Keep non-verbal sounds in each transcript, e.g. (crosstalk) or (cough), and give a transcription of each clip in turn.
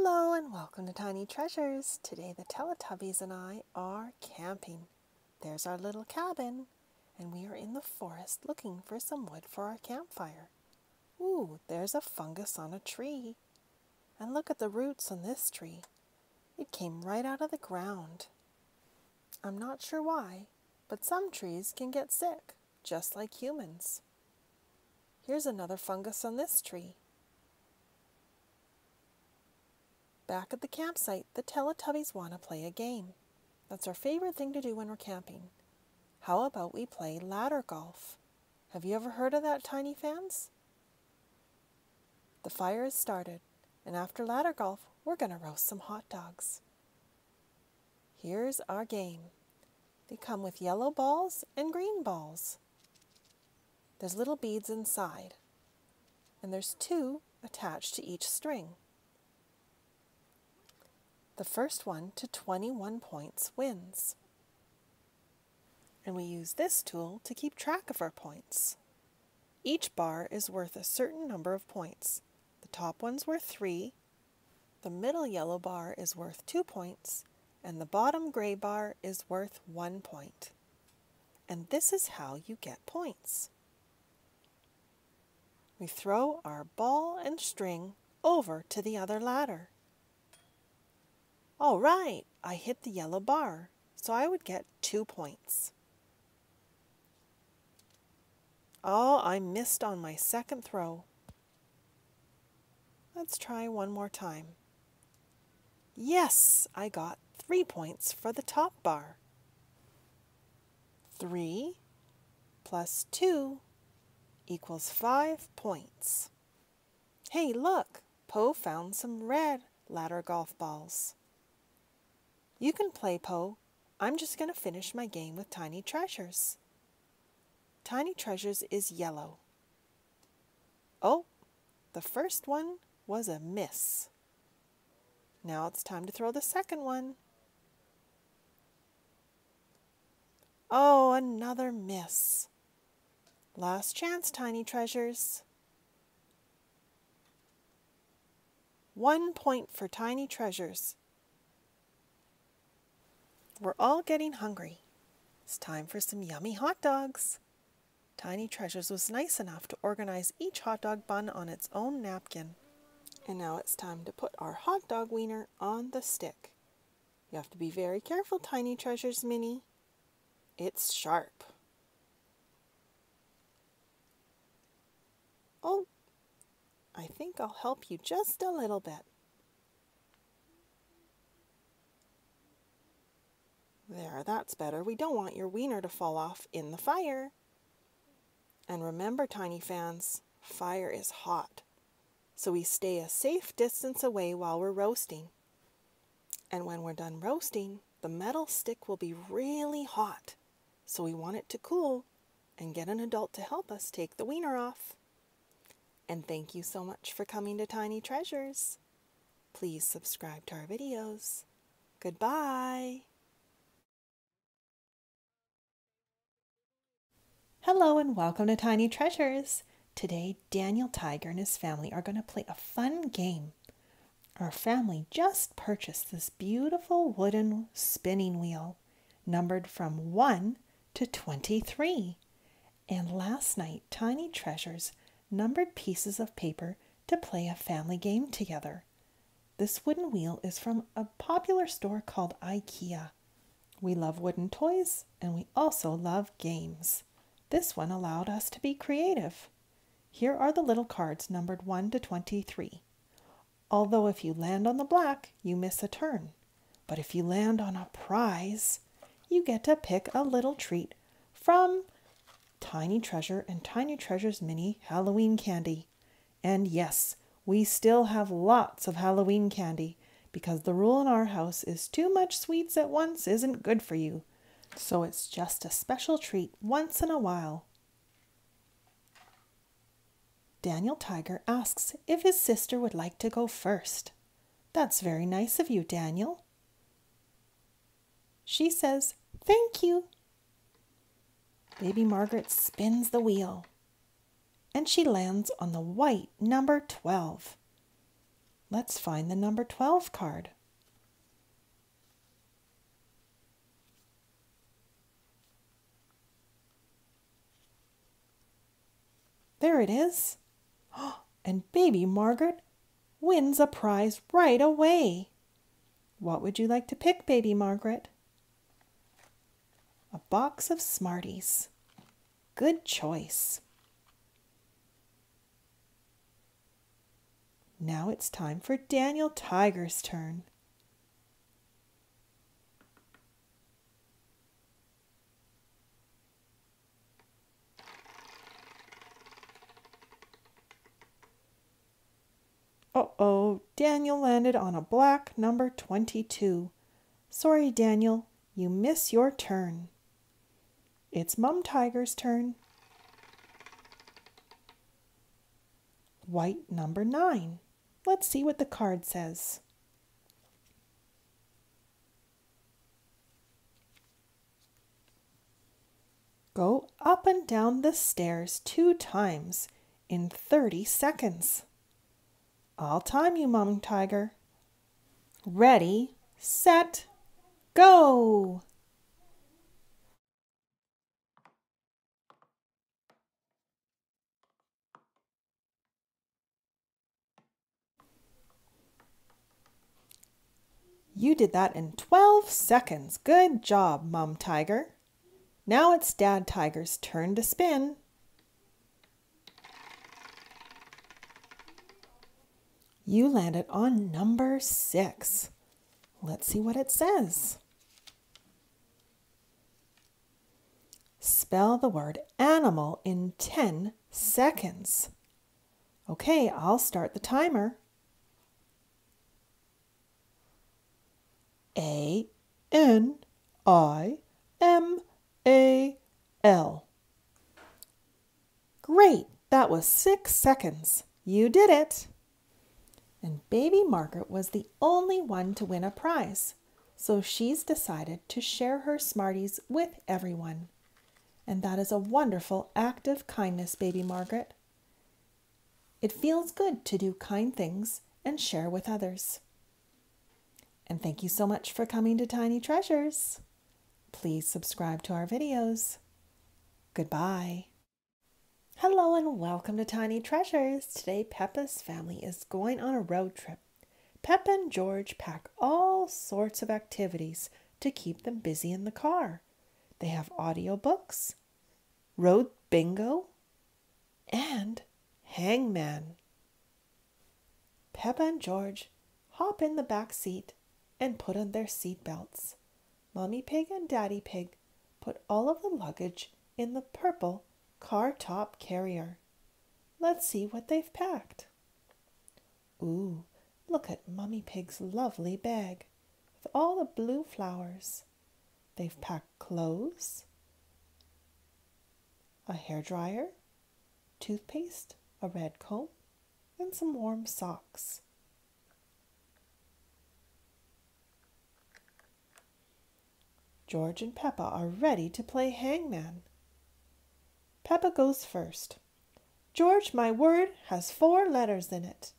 Hello and welcome to Tiny Treasures. Today the Teletubbies and I are camping. There's our little cabin, and we are in the forest looking for some wood for our campfire. Ooh, there's a fungus on a tree. And look at the roots on this tree. It came right out of the ground. I'm not sure why, but some trees can get sick, just like humans. Here's another fungus on this tree. Back at the campsite, the Teletubbies want to play a game. That's our favorite thing to do when we're camping. How about we play ladder golf? Have you ever heard of that, tiny fans? The fire has started, and after ladder golf, we're going to roast some hot dogs. Here's our game. They come with yellow balls and green balls. There's little beads inside, and there's two attached to each string. The first one to 21 points wins. And we use this tool to keep track of our points. Each bar is worth a certain number of points. The top one's worth 3, the middle yellow bar is worth 2 points, and the bottom gray bar is worth 1 point. And this is how you get points. We throw our ball and string over to the other ladder. All right, I hit the yellow bar, so I would get two points. Oh, I missed on my second throw. Let's try one more time. Yes, I got three points for the top bar. Three plus two equals five points. Hey, look, Po found some red ladder golf balls. You can play, Po. I'm just going to finish my game with Tiny Treasures. Tiny Treasures is yellow. Oh, the first one was a miss. Now it's time to throw the second one. Oh, another miss. Last chance, Tiny Treasures. One point for Tiny Treasures. We're all getting hungry. It's time for some yummy hot dogs. Tiny Treasures was nice enough to organize each hot dog bun on its own napkin. And now it's time to put our hot dog wiener on the stick. You have to be very careful, Tiny Treasures Minnie. It's sharp. Oh, I think I'll help you just a little bit. There, that's better. We don't want your wiener to fall off in the fire. And remember, tiny fans, fire is hot. So we stay a safe distance away while we're roasting. And when we're done roasting, the metal stick will be really hot. So we want it to cool and get an adult to help us take the wiener off. And thank you so much for coming to Tiny Treasures. Please subscribe to our videos. Goodbye. Hello and welcome to Tiny Treasures. Today, Daniel Tiger and his family are going to play a fun game. Our family just purchased this beautiful wooden spinning wheel, numbered from 1 to 23. And last night, Tiny Treasures numbered pieces of paper to play a family game together. This wooden wheel is from a popular store called IKEA. We love wooden toys and we also love games. This one allowed us to be creative. Here are the little cards numbered 1 to 23. Although if you land on the black, you miss a turn. But if you land on a prize, you get to pick a little treat from Tiny Treasure and Tiny Treasure's mini Halloween candy. And yes, we still have lots of Halloween candy because the rule in our house is too much sweets at once isn't good for you so it's just a special treat once in a while. Daniel Tiger asks if his sister would like to go first. That's very nice of you, Daniel. She says, Thank you. Baby Margaret spins the wheel and she lands on the white number 12. Let's find the number 12 card. There it is. (gasps) And baby Margaret wins a prize right away. What would you like to pick, baby Margaret? A box of Smarties. Good choice. Now it's time for Daniel Tiger's turn. Uh-oh, Daniel landed on a black number 22. Sorry, Daniel, you miss your turn. It's Mum Tiger's turn. White number 9. Let's see what the card says. Go up and down the stairs two times in 30 seconds. I'll time you, Mom Tiger. Ready, set, go! You did that in 12 seconds. Good job, Mom Tiger. Now it's Dad Tiger's turn to spin. You landed on number six. Let's see what it says. Spell the word animal in 10 seconds. Okay, I'll start the timer. A N I M A L. Great, that was six seconds. You did it and baby Margaret was the only one to win a prize. So she's decided to share her Smarties with everyone. And that is a wonderful act of kindness, baby Margaret. It feels good to do kind things and share with others. And thank you so much for coming to Tiny Treasures. Please subscribe to our videos. Goodbye. Hello and welcome to Tiny Treasures. Today Peppa's family is going on a road trip. Peppa and George pack all sorts of activities to keep them busy in the car. They have audiobooks, road bingo, and hangman. Peppa and George hop in the back seat and put on their seat belts. Mommy Pig and Daddy Pig put all of the luggage in the purple car top carrier. Let's see what they've packed. Ooh, look at Mummy Pig's lovely bag with all the blue flowers. They've packed clothes, a hair dryer, toothpaste, a red comb, and some warm socks. George and Peppa are ready to play hangman. Peppa goes first. George, my word has four letters in it.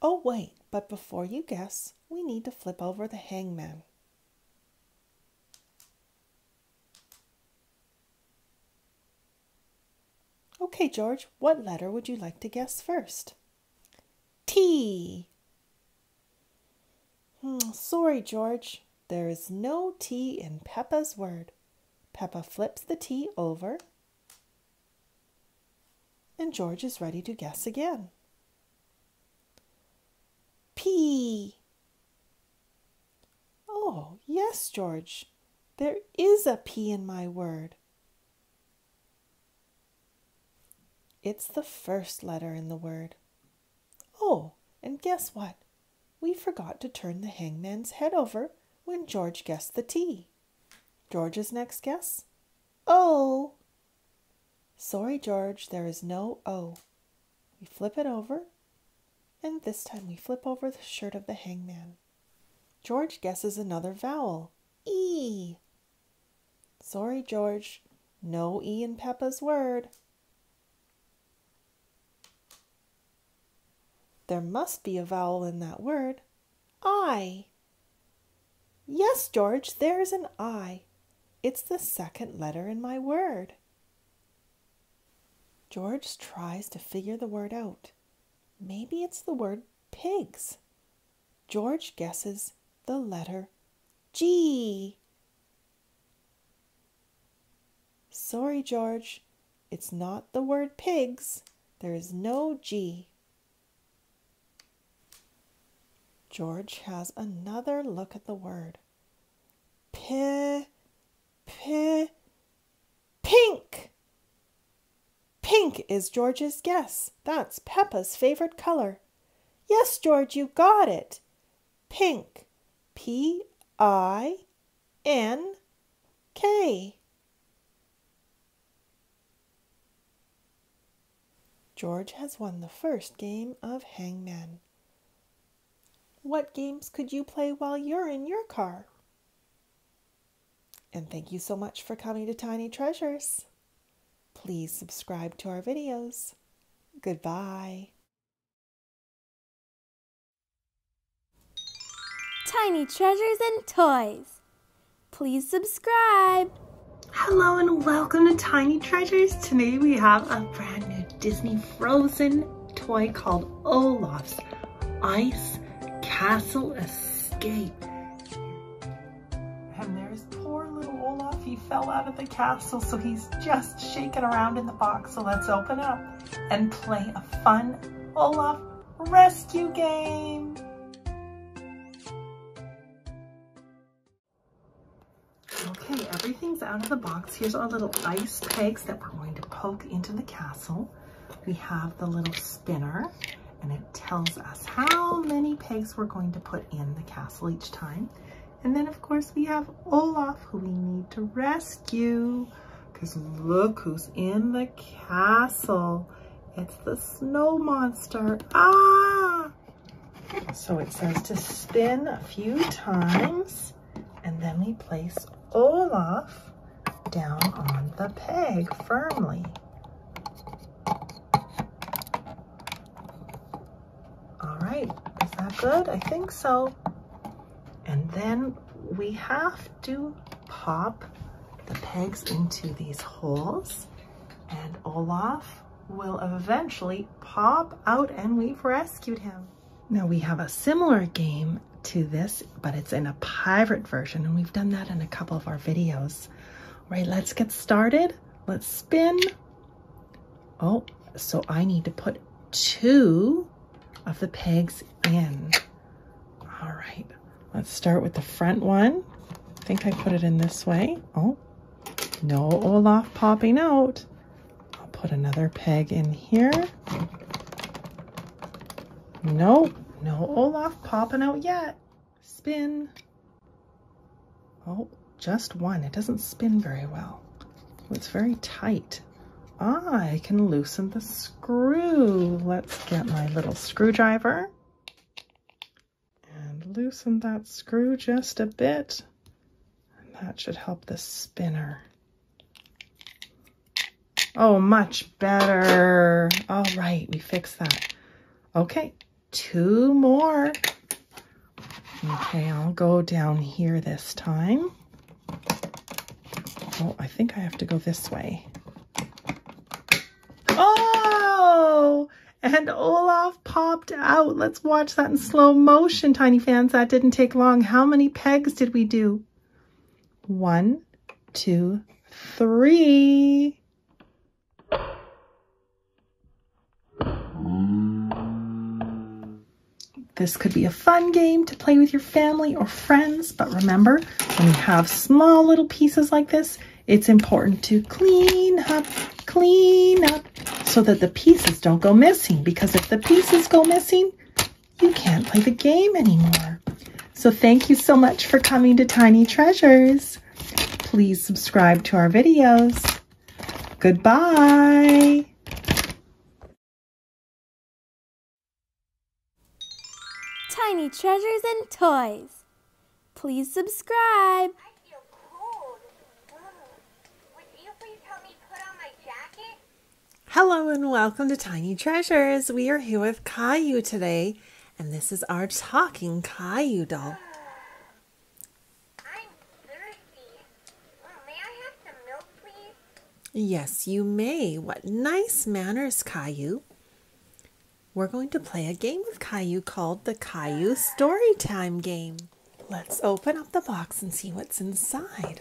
Oh, wait, but before you guess, we need to flip over the hangman. Okay, George, what letter would you like to guess first? T. Hmm, sorry, George. There is no T in Peppa's word. Peppa flips the T over, and George is ready to guess again. P. Oh, yes, George, there is a P in my word. It's the first letter in the word. Oh, and guess what? We forgot to turn the hangman's head over when George guessed the T. George's next guess? O. Sorry, George, there is no O. We flip it over, and this time we flip over the shirt of the hangman. George guesses another vowel, E. Sorry, George, no E in Peppa's word. There must be a vowel in that word. I. Yes, George, there's an I. It's the second letter in my word. George tries to figure the word out. Maybe it's the word pigs. George guesses the letter G. Sorry, George, it's not the word pigs. There is no G. George has another look at the word. P, p, pink. Pink is George's guess. That's Peppa's favorite color. Yes, George, you got it. Pink. P I N K. George has won the first game of Hangman. What games could you play while you're in your car? And thank you so much for coming to Tiny Treasures. Please subscribe to our videos. Goodbye. Tiny Treasures and Toys. Please subscribe. Hello and welcome to Tiny Treasures. Today we have a brand new Disney Frozen toy called Olaf's Ice Castle Escape. Fell out of the castle, so he's just shaking around in the box. So let's open up and play a fun Olaf rescue game. Okay, everything's out of the box. Here's our little ice pegs that we're going to poke into the castle. We have the little spinner and it tells us how many pegs we're going to put in the castle each time. And then of course we have Olaf who we need to rescue because look who's in the castle. It's the snow monster. Ah! So it says to spin a few times and then we place Olaf down on the peg firmly. All right, is that good? I think so. And then we have to pop the pegs into these holes and Olaf will eventually pop out and we've rescued him. Now we have a similar game to this, but it's in a pirate version, and we've done that in a couple of our videos. All right, let's get started. Let's spin. Oh, so I need to put two of the pegs in. All right, let's start with the front one. I think I put it in this way. Oh, no Olaf popping out. I'll put another peg in here. Nope. No Olaf popping out yet. Spin. Oh, just one. It doesn't spin very well. It's very tight. Ah, I can loosen the screw. Let's get my little screwdriver loosen that screw just a bit. And that should help the spinner. Oh, much better. All right, we fixed that. Okay, two more. Okay, I'll go down here this time. Oh, I think I have to go this way. Oh, and Olaf popped out. Let's watch that in slow motion, tiny fans. That didn't take long. How many pegs did we do? One, two, three. This could be a fun game to play with your family or friends, but remember, when you have small little pieces like this, it's important to clean up, clean up, so that the pieces don't go missing, because if the pieces go missing, you can't play the game anymore. So thank you so much for coming to Tiny Treasures. Please subscribe to our videos. Goodbye. Tiny Treasures and Toys. Please subscribe. I feel cold. Would you please help me put on my jacket? Hello and welcome to Tiny Treasures. We are here with Caillou today, and this is our talking Caillou doll. I'm thirsty. May I have some milk, please? Yes, you may. What nice manners, Caillou. We're going to play a game with Caillou called the Caillou Storytime Game. Let's open up the box and see what's inside.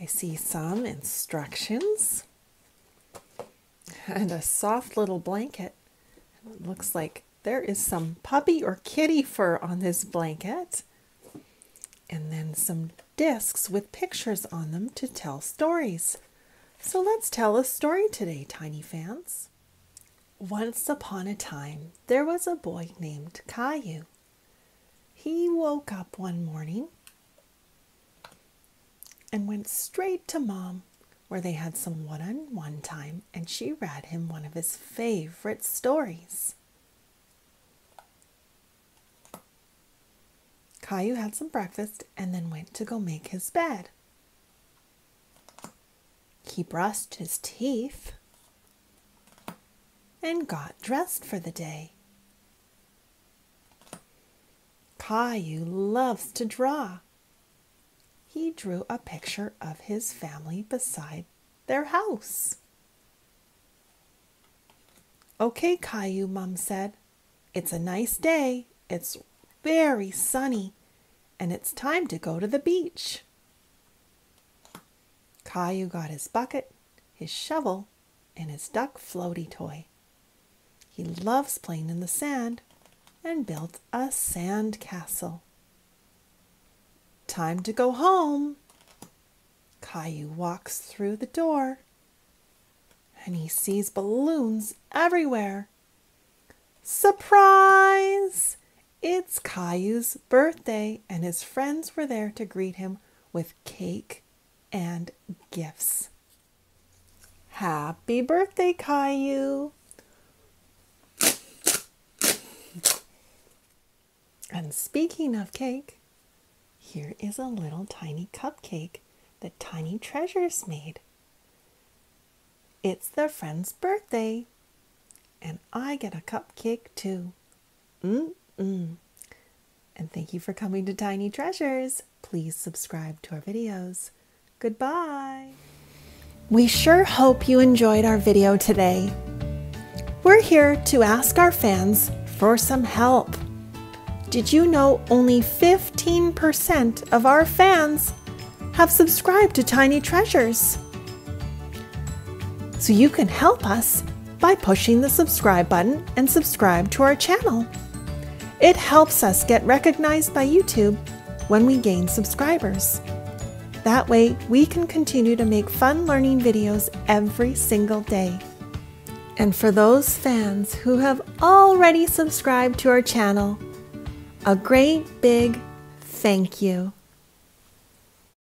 I see some instructions and a soft little blanket. It looks like there is some puppy or kitty fur on this blanket. And then some discs with pictures on them to tell stories. So let's tell a story today, tiny fans. Once upon a time, there was a boy named Caillou. He woke up one morning and went straight to Mom where they had some one on one time, and she read him one of his favorite stories. Caillou had some breakfast and then went to go make his bed. He brushed his teeth and got dressed for the day. Caillou loves to draw he drew a picture of his family beside their house. Okay, Caillou, Mum said. It's a nice day. It's very sunny, and it's time to go to the beach. Caillou got his bucket, his shovel, and his duck floaty toy. He loves playing in the sand and built a sand castle. Time to go home. Caillou walks through the door and he sees balloons everywhere. Surprise! It's Caillou's birthday, and his friends were there to greet him with cake and gifts. Happy birthday, Caillou! And speaking of cake, here is a little tiny cupcake that Tiny Treasures made. It's their friend's birthday, and I get a cupcake too. Mm-mm. And thank you for coming to Tiny Treasures. Please subscribe to our videos. Goodbye. We sure hope you enjoyed our video today. We're here to ask our fans for some help. Did you know only 15% of our fans have subscribed to Tiny Treasures? So you can help us by pushing the subscribe button and subscribe to our channel. It helps us get recognized by YouTube when we gain subscribers. That way, we can continue to make fun learning videos every single day. And for those fans who have already subscribed to our channel, a great big thank you.